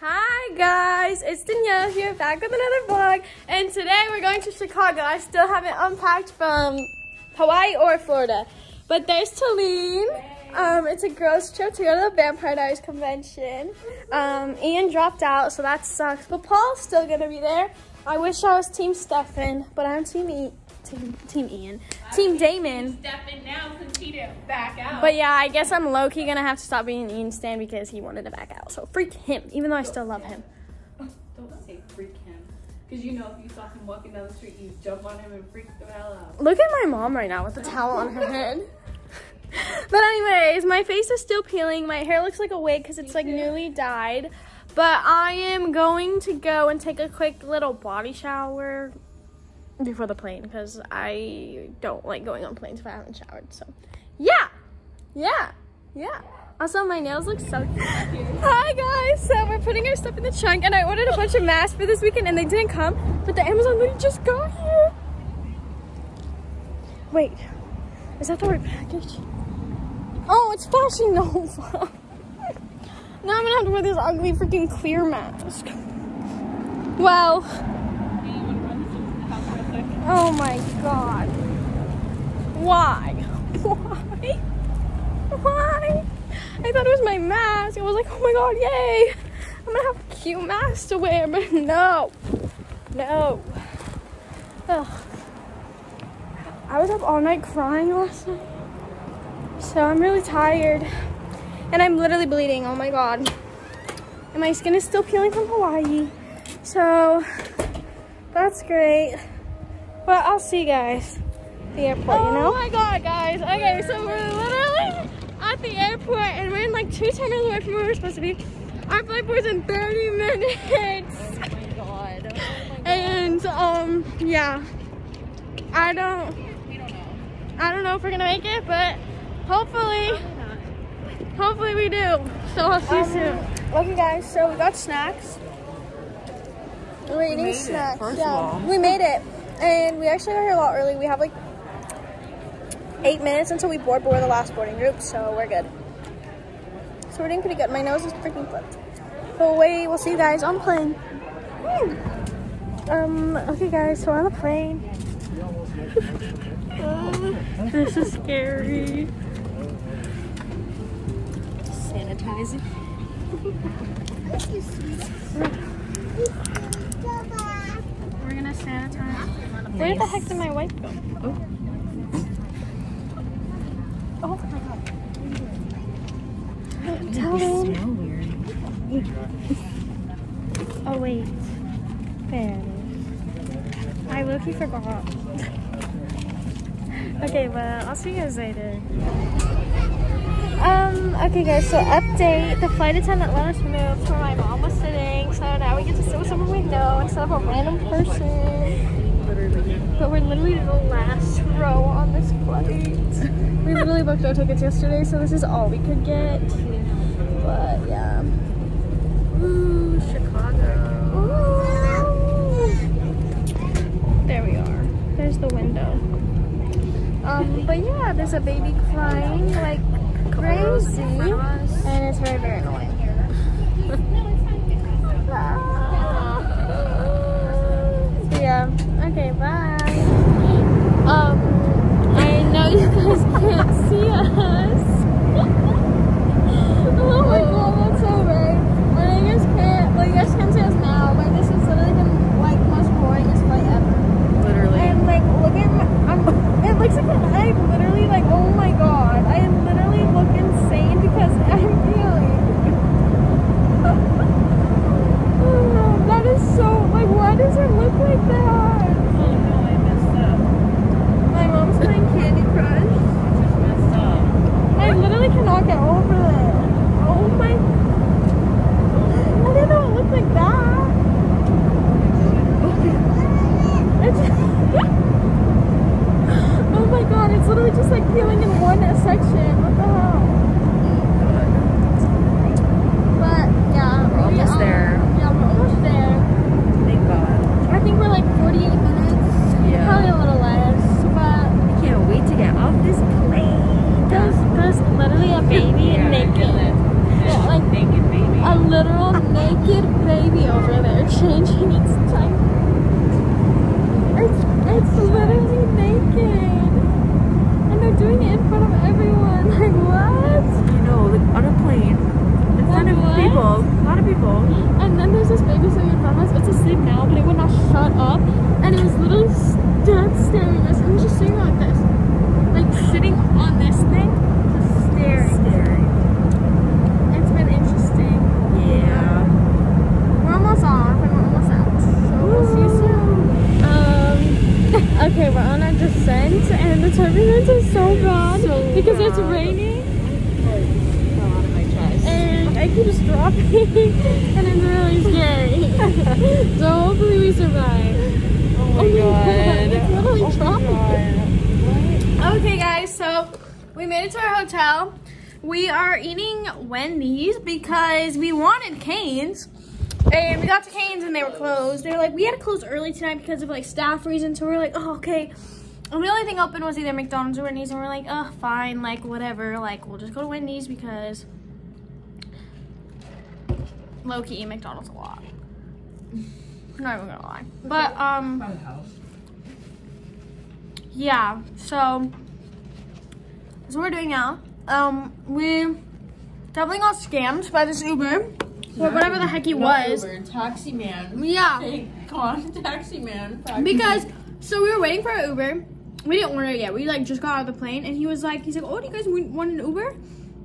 Hi guys, it's Danielle here back with another vlog and today we're going to Chicago. I still haven't unpacked from Hawaii or Florida, but there's Talene. Um, it's a girls trip to go to the Vampire Diaries convention. Um, Ian dropped out, so that sucks, but Paul's still gonna be there. I wish I was Team Stefan, but I'm Team E. Team, team Ian. Team Damon. Stefan now since he didn't back out. But yeah, I guess I'm low key gonna have to stop being an Ian Stan because he wanted to back out. So freak him, even though I still love him. don't say freak him. Because you know if you saw him walking down the street, you'd jump on him and freak the hell out. Look at my mom right now with the towel on her head. but anyways, my face is still peeling. My hair looks like a wig because it's like newly dyed. But I am going to go and take a quick little body shower before the plane because I don't like going on planes if I haven't showered. So, yeah, yeah, yeah. Also, my nails look so cute. Hi guys, so we're putting our stuff in the trunk, and I ordered a bunch of masks for this weekend, and they didn't come, but the Amazon lady just got here. Wait, is that the right package? Oh, it's Fashion Nova. now I'm gonna have to wear this ugly freaking clear mask. Well. Oh my god. Why? Why? Why? I thought it was my mask. I was like, oh my god, yay! I'm gonna have a cute mask to wear, but no. No. Ugh. I was up all night crying last night. So I'm really tired. And I'm literally bleeding. Oh my god. And my skin is still peeling from Hawaii. So that's great. But I'll see you guys at the airport, oh you know? Oh my god, guys. Okay, so we're literally at the airport and we're in like two terminals away from where we're supposed to be. Our flight board's in 30 minutes. Oh my god. Oh my god. And um, yeah. I don't we don't know. I don't know if we're gonna make it, but hopefully hopefully we do. So I'll see you Um, soon. Okay guys, so we got snacks. We're eating made it, snacks. first of yeah. all. We made it. And we actually got here a lot early. We have like eight minutes until we board, but we're the last boarding group, so we're good. So we're doing pretty good. My nose is freaking flipped. But wait, we'll see you guys on the plane. Hmm. Um, okay guys, so we're on the plane. Uh, this is scary. Sanitizing. We're gonna sanitize. Where the heck did my wipe go? Oh. Oh my god. Tell me. Smell weird. Oh wait. There. I low-key forgot. okay, but I'll see you guys later. Um, okay guys, so update. The flight attendant let us move to where my mom was sitting, so now we get to sit with someone we know instead of a random person. But we're literally the last row on this flight. we literally booked our tickets yesterday, so this is all we could get. But yeah. Ooh, Chicago. There we are. There's the window. Um, but yeah, there's a baby crying like crazy, and it's very, very annoying. Yeah. Okay, We are eating Wendy's because we wanted Canes. And we got to Canes and they were closed. They were like, we had to close early tonight because of like staff reasons. So we are like, oh, okay. And the only thing open was either McDonald's or Wendy's. And we're like, oh, fine, like whatever. Like, we'll just go to Wendy's because low key eat McDonald's a lot. Not even gonna lie. But, um, yeah, so that's what we're doing now. Um, we definitely got scammed by this Uber, or whatever the heck he was. Uber, taxi man. Yeah, Hey, con taxi man. because so we were waiting for an Uber. We didn't order it yet. We like just got out of the plane, and he was like, he's like, oh, do you guys want want an Uber?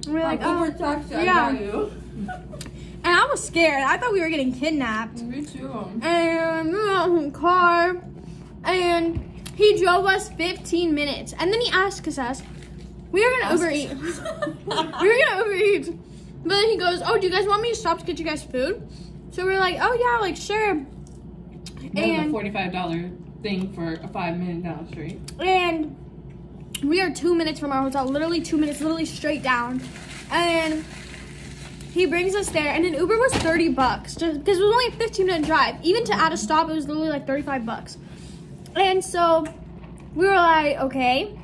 And we are like, oh. Uber taxi. Yeah. you. And I was scared. I thought we were getting kidnapped. Me too. and we were in a car and he drove us 15 minutes and then he asked us we were gonna uber eat we were gonna overeat. but then he goes oh do you guys want me to stop to get you guys food? So we are like oh yeah like sure. That's a and forty-five dollar thing for a five minute down the street. and we are two minutes from our hotel literally two minutes literally straight down. And he brings us there and an uber was 30 bucks just because it was only a 15 minute drive. Even to add a stop it was literally like 35 bucks. And so we were like okay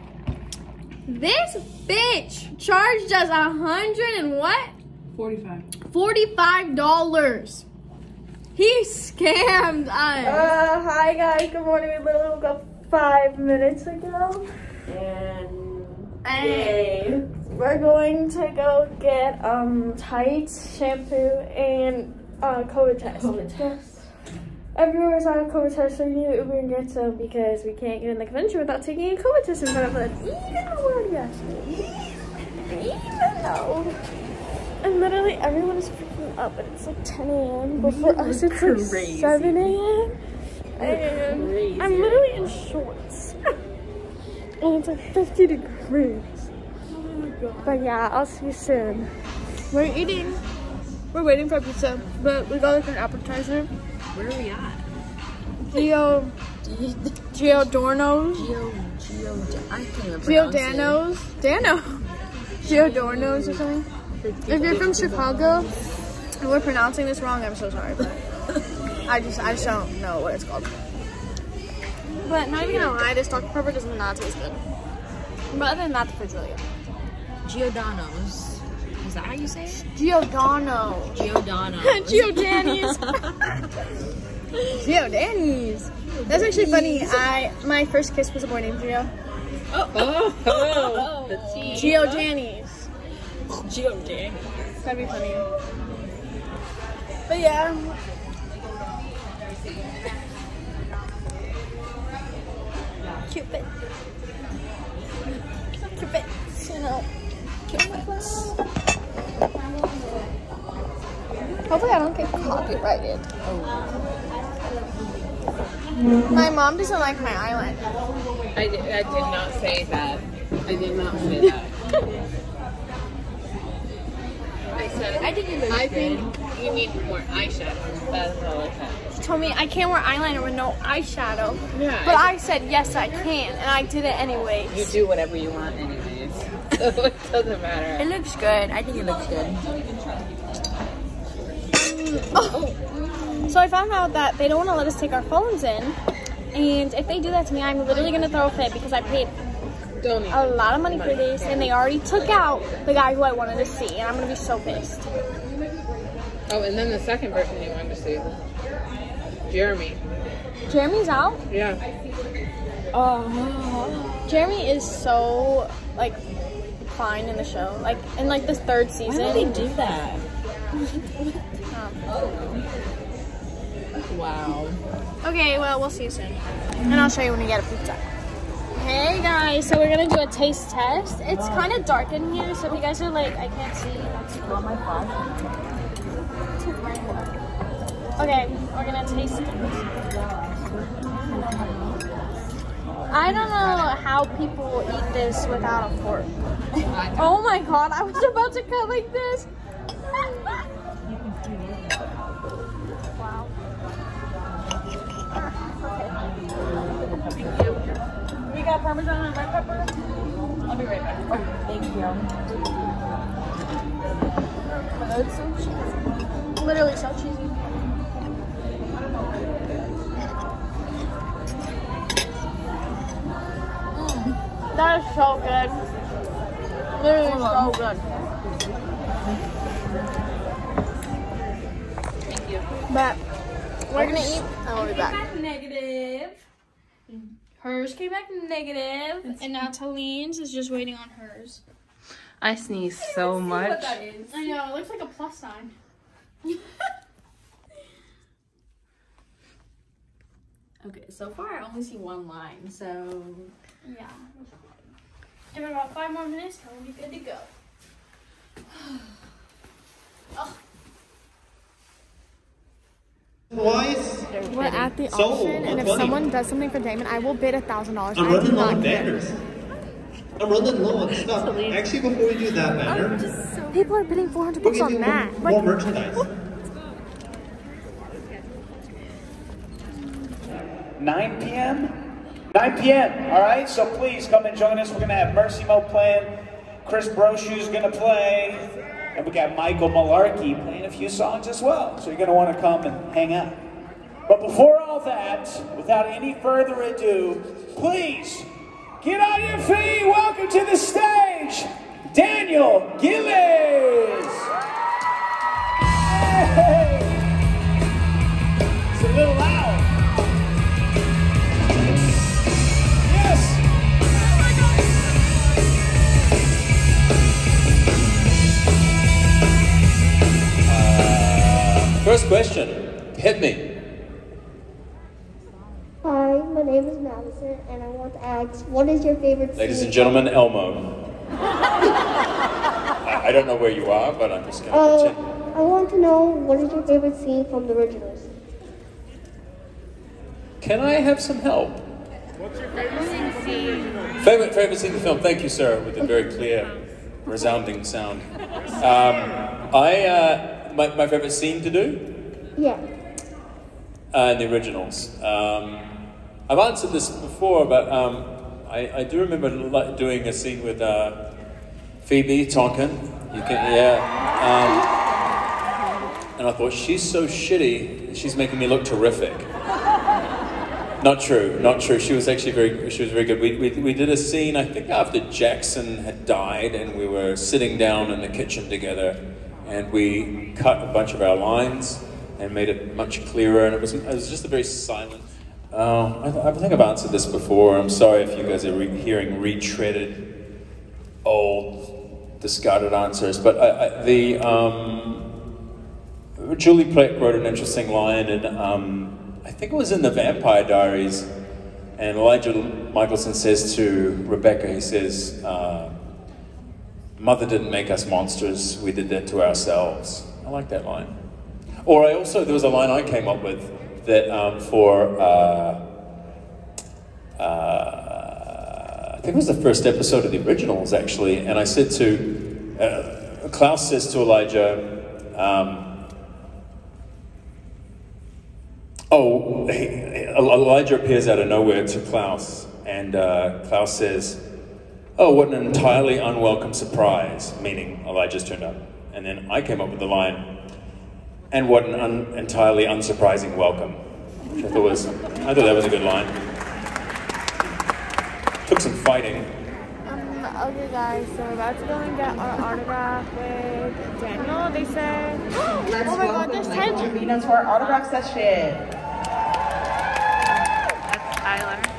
this bitch charged us a hundred and what Forty-five. $45 he scammed us uh, hi guys good morning we literally woke up five minutes ago And hey, we're going to go get um tights, shampoo, and uh COVID test. COVID test. Everywhere's on a COVID test, so we to Uber and get some because we can't get in the convention without taking a COVID test in front of us. Even though we're already. Even though. And literally everyone is freaking up, but it's like 10 a.m. But for us, it's like 7 a.m. And crazy. I'm literally in shorts. and it's like 50 degrees. Oh But yeah, I'll see you soon. We're eating. We're waiting for pizza, but we got like an appetizer. Where are we at? Gio, Giordano's, Geo, Geo, I can't Giordano's, Dano, Giordano's or something. If you're from Chicago and we're pronouncing this wrong, I'm so sorry. But I just, I just don't know what it's called. But not even gonna lie, this Dr Pepper does not taste good. But other than that, the food's really good. Giordano's. Is that how you say it? Giordano. Giordano. Giordani's. Giordani's. That's actually funny. I my first kiss was a boy named Gio. Oh, oh, the tea. Giordani's. Giordano. That'd be funny. But yeah. Cupid. Cupid. You know. Cupids. Hopefully I don't get copyrighted. My mom doesn't like my eyeliner. I did, I did not say that. I did not say that. I said I think it looks I good. think you need more eyeshadow. That's all I said. She told me I can't wear eyeliner with no eyeshadow. Yeah. But I said yes I can, and I did it anyways. you do whatever you want anyways. so it doesn't matter. It looks good. I think it looks good. Oh. So I found out that they don't want to let us take our phones in. And if they do that to me, I'm literally going to throw a fit because I paid Don't a lot of money for this and they already took out the guy who I wanted to see. And I'm going to be so pissed. Oh, and then the second person you wanted to see, Jeremy. Jeremy's out. Yeah. Oh, Jeremy is so like fine in the show. Like in like the third season. Why would they do that? oh. Wow. Okay, well we'll see you soon, and I'll show you when we get a pizza. Hey guys, so we're gonna do a taste test. It's kind of dark in here, so if you guys are like, I can't see. That's my. Okay, we're gonna taste it. I don't know how people eat this without a fork. Oh my god, I was about to cut like this. wow. You got parmesan and red pepper? I'll be right back. Thank you. It's so cheesy. Literally so cheesy. So good. Literally so good. Thank you. But we're gonna eat and we'll be back. Negative. Hers came back negative, and now Talene's is just waiting on hers. I sneeze so much. I know, it looks like a plus sign. Okay, so far I only see one line, so Yeah. Give it about five more minutes and we'll be good to go. Twice. We're at the So, auction, and if someone does something for Damon, I will bid a thousand dollars. I'm I do running low on care. banners. I'm running low on stuff. Actually, before we do that banner, People are bidding four hundred bucks gonna on that. more, more Like, merchandise. 9 p.m. 9 p.m. All right, so please come and join us. We're gonna have Mercy Mo playing, Chris Brochu's gonna play, and we got Michael Malarkey playing a few songs as well. So you're gonna want to come and hang out. But before all that, without any further ado, please get on your feet. Welcome to the stage, Daniel Gillies. Hey. It's a little First question, hit me. Hi, my name is Madison, and I want to ask, what is your favorite Ladies scene? and gentlemen, Elmo. I, I don't know where you are, but I'm just gonna Uh, pretend. I want to know what is your favorite scene from the originals? Can I have some help? What's your favorite scene scene? favorite scene in the film? Thank you, sir, with a very clear, resounding sound. Um, I uh, my, my favorite scene to do Yeah. uh, in the originals. Um, I've answered this before, but um, I, I do remember li- doing a scene with uh, Phoebe Tonkin. You can, yeah. Um, and I thought she's so shitty. She's making me look terrific. Not true, not true. She was actually very, she was very good. We, we, we did a scene, I think after Jackson had died, and we were sitting down in the kitchen together, and we cut a bunch of our lines and made it much clearer, and it was, it was just a very silent. Uh, I, I think I've answered this before. I'm sorry if you guys are re- hearing retreaded, old, discarded answers, but I, I, the um, Julie Plec wrote an interesting line, and um, I think it was in the Vampire Diaries. And Elijah Mikaelson says to Rebekah, he says, uh, Mother didn't make us monsters, we did that to ourselves. I like that line. Or I also, there was a line I came up with that um, for, uh, uh, I think it was the first episode of the originals actually, and I said to, uh, Klaus says to Elijah, um, Oh, Elijah appears out of nowhere to Klaus, and uh, Klaus says, Oh, what an entirely unwelcome surprise, meaning Elijah's turned up. And then I came up with the line, and what an un- entirely unsurprising welcome, which I thought was, I thought that was a good line. Took some fighting. Um, Okay, guys, so we're about to go and get our autograph with Daniel. They said, Let's oh my god, there's 10. Trevino to our autograph session. That's Tyler.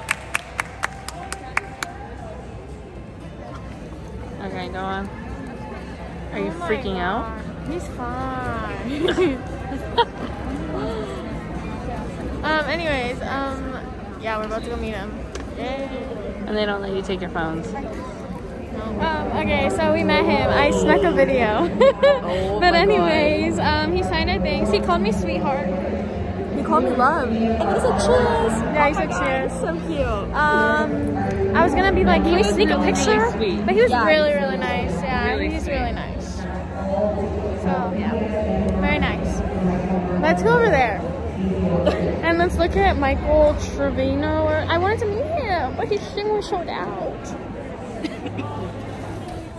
Are you Oh freaking out? He's fine. um, anyways, um, yeah, we're about to go meet him. Yay. And they don't let you take your phones. Um, okay, so we met him. I snuck a video. but anyways, um, he signed our things. He called me sweetheart. He called me love. And he said cheers. Yeah, he said cheers. So cute. Um, I was gonna be like, can we sneak a picture? But he was really, really Let's go over there. and let's look at Michael Trevino. I wanted to meet him, but his thing was sold out.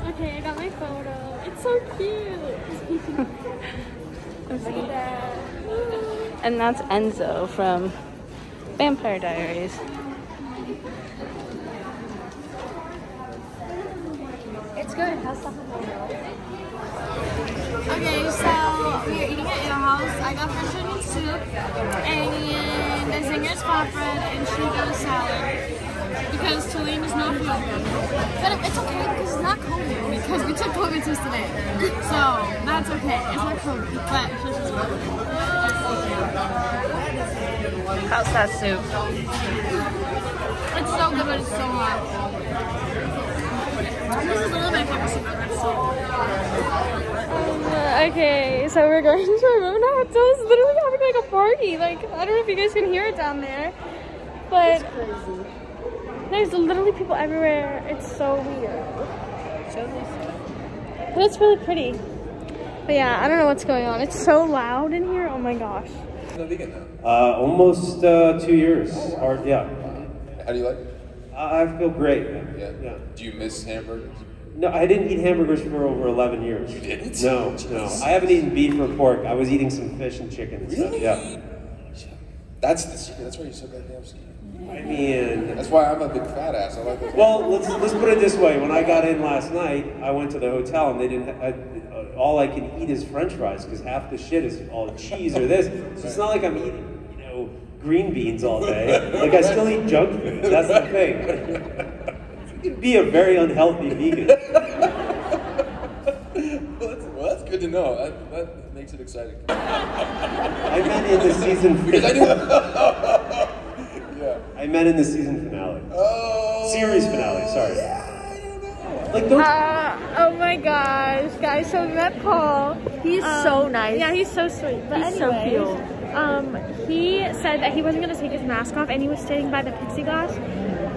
okay, I got my photo. It's so cute. Look at that. And that's Enzo from Vampire Diaries. It's good. Has stuff Okay, so we are eating at your house. I got French onion soup and the zinger's bread and Shugo salad because Tulane is not COVID. But it's okay because it's not COVID because we took COVID test today. So that's okay. It's not COVID, but it's just How's that soup? It's so good, but it's so hot. This is a little bit of pepper soup, but that's so Um, okay, so we're going to a room now. So it's literally having like a party. Like, I don't know if you guys can hear it down there. But there's literally people everywhere. It's so weird. But it's really pretty. But yeah, I don't know what's going on. It's so loud in here. Oh my gosh. Uh, almost uh, two years. Or yeah, How do you like it? I I feel great. Man. Yeah. Do you miss hamburgers? No, I didn't eat hamburgers for over 11 years. You didn't? No, no. I haven't eaten beef or pork. I was eating some fish and chicken and stuff. Really? Yeah. That's the secret. That's why you're so goddamn skinny. I mean, That's why I'm a big fat ass. I like those. well, let's let's put it this way. When I got in last night, I went to the hotel and they didn't. Ha- I, uh, all I can eat is French fries because half the shit is all cheese or this. So it's not like I'm eating, you know, green beans all day. Like I still eat junk food. That's the thing. You can be a very unhealthy vegan. well, that's, well, that's good to know. That, that makes it exciting. I meant in the season. Because I do. yeah. I meant in the season finale. Oh. Series finale. Sorry. Yeah, I don't know. Like don't. Uh, oh my gosh, guys! So we met Paul. He's Um, so nice. Yeah, he's so sweet. But He's so cute. Um, he said that he wasn't gonna take his mask off, and he was standing by the plexiglass.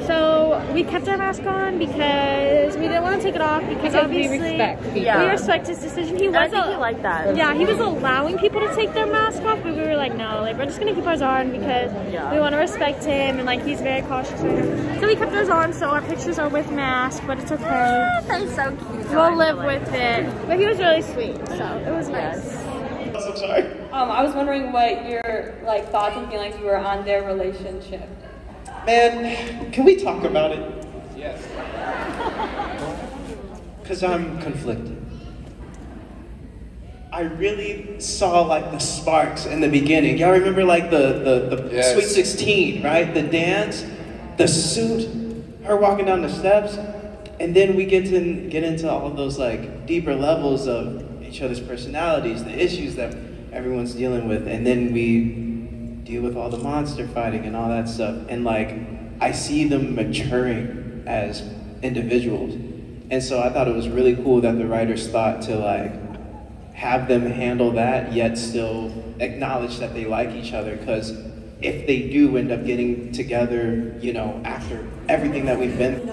So we kept our mask on because we didn't want to take it off because, Because we obviously respect people. Yeah. we respect his decision. He And I was think a- he liked that. Yeah, he was allowing people to take their mask off, but we were like, no, like we're just gonna keep ours on because Yeah. we want to respect him and like he's very cautious. So we kept ours on, so our pictures are with mask, but it's okay. That's so cute. We'll live with it. But he was really sweet, so it was nice. I'm. Um, I was wondering what your like thoughts and feelings were on their relationship. Man, can we talk about it? Yes. Because I'm conflicted. I really saw like the sparks in the beginning. Y'all remember like the the, the Yes. Sweet 16, right? The dance, the suit, her walking down the steps, and then we get to get into all of those like deeper levels of each other's personalities, the issues that everyone's dealing with, and then we deal with all the monster fighting and all that stuff. And like I see them maturing as individuals. And so I thought it was really cool that the writers thought to like have them handle that yet still acknowledge that they like each other because if they do end up getting together, you know, after everything that we've been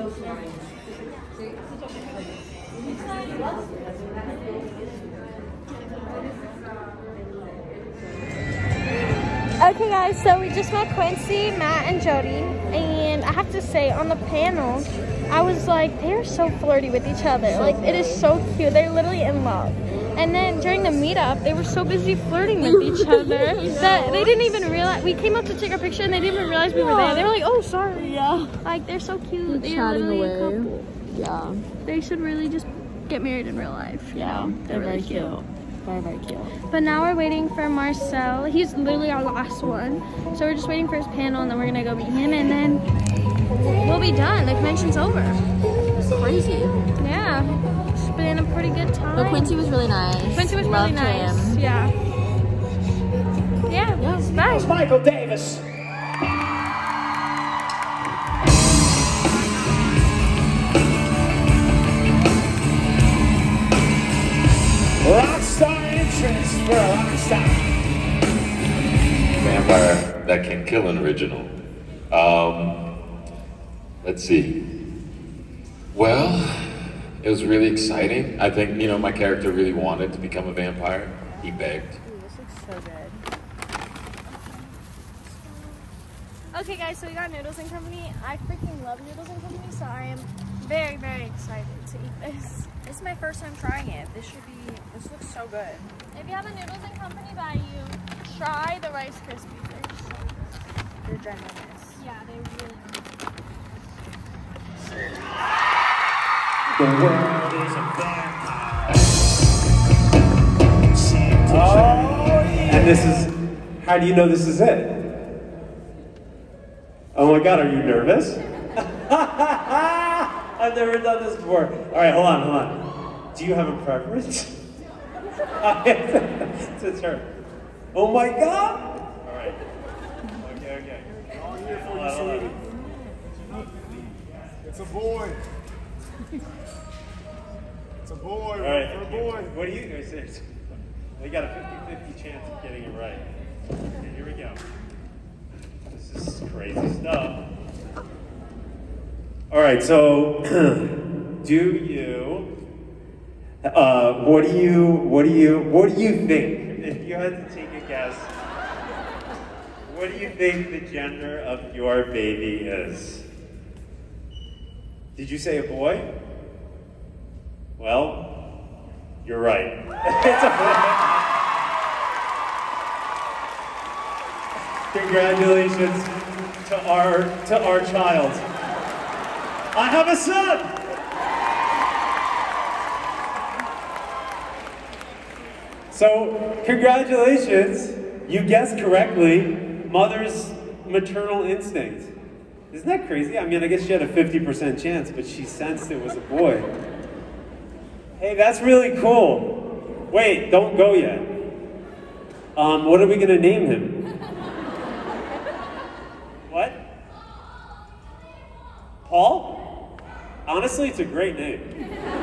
Okay, guys, so we just met Quincy, Matt, and Jodi, and I have to say, on the panel, I was like, they're so flirty with each other. Like, it is so cute. They're literally in love. And then during the meetup, they were so busy flirting with each other that they didn't even realize. We came up to take our picture, and they didn't even realize we were there. They were like, "Oh, sorry." Yeah. Like, they're so cute. They're literally a couple. Yeah. They should really just get married in real life. Yeah, they're really very cute. Very, very cute. But now we're waiting for Marcel. He's literally our last one. So we're just waiting for his panel and then we're gonna go meet him and then we'll be done. The convention's over. Crazy. Yeah. It's been a pretty good time. But Quincy was really nice. Quincy was Loved really nice. him. Yeah. Yeah. Yeah. Bye. It's Michael Davis. Vampire that can kill an original. Um, let's see. Well, it was really exciting. I think, you know, my character really wanted to become a vampire. He begged. This looks so good. Okay guys, so we got Noodles and Company. I freaking love Noodles and Company, so I am very, very excited to eat this. This is my first time trying it. This should be, this looks so good. If you have a Noodles and Company by you, try the Rice Krispies. They're so They're ginormous. Yeah, they really The world is a vampire. Oh, And this is, how do you know this is it? Oh my God, are you nervous? I've never done this before. All right, hold on, hold on. Do you have a preference? it's a. Oh my God! All right. Okay, okay. Hold on, hold on. It's a boy. It's a boy. All right. For a boy. What do you guys say? We got a 50-50 chance of getting it right. Okay, here we go. This is crazy stuff. All right, so do you uh, what do you what do you what do you think? If you had to take a guess, what do you think the gender of your baby is? Did you say a boy? Well, you're right. it's a boy. Congratulations to our to our child. I have a son. So, congratulations. You guessed correctly. Mother's maternal instinct. Isn't that crazy? I mean, I guess she had a 50% chance, but she sensed it was a boy. Hey, that's really cool. Wait, don't go yet. Um, what are we going to name him? What? Paul? Honestly, it's a great name.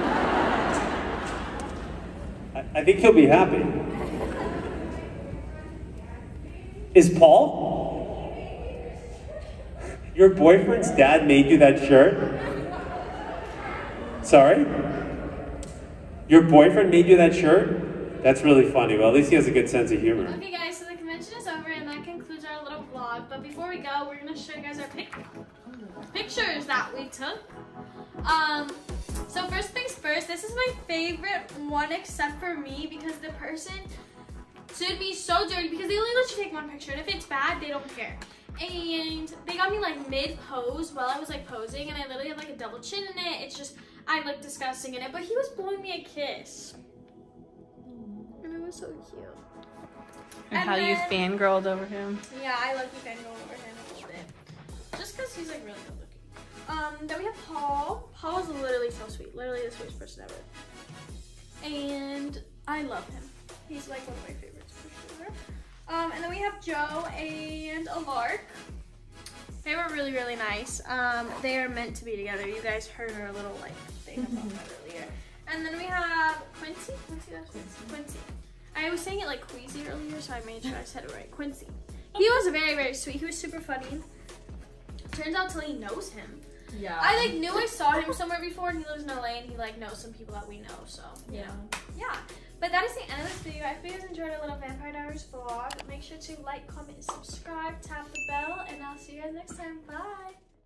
I, think he'll be happy. Is Paul? Your boyfriend's dad made you that shirt? Sorry? Your boyfriend made you that shirt? That's really funny. Well, at least he has a good sense of humor. Okay guys, so the convention is over and that concludes our little vlog. But before we go, we're gonna show you guys our pic pictures that we took. Um, so first things first, this is my favorite one except for me because the person should be so dirty because they only let you take one picture and if it's bad, they don't care. And they got me like mid pose while I was like posing and I literally had like a double chin in it. It's just, I look disgusting in it, but he was blowing me a kiss. And it was so cute. And, how you then- fangirled over him. Yeah, I like the fangirl over him a little bit. Just because he's like really good. Um, then we have Paul. Paul is literally so sweet. Literally the sweetest person ever. And I love him. He's like one of my favorites for sure. Um, and then we have Joe and a Lark. They were really, really nice. Um, they are meant to be together. You guys heard our little like thing about that earlier. And then we have Quincy. Quincy, that's Quincy. Quincy. I was saying it like Queasy earlier, so I made sure I said it right. Quincy. He was very, very sweet. He was super funny. Turns out Tilly knows him. Yeah. I like knew I saw him somewhere before, and he lives in LA, and he like knows some people that we know. So you Yeah. know, yeah. But that is the end of this video. I hope you guys enjoyed our little Vampire Diaries vlog. Make sure to like, comment, subscribe, tap the bell, and I'll see you guys next time. Bye.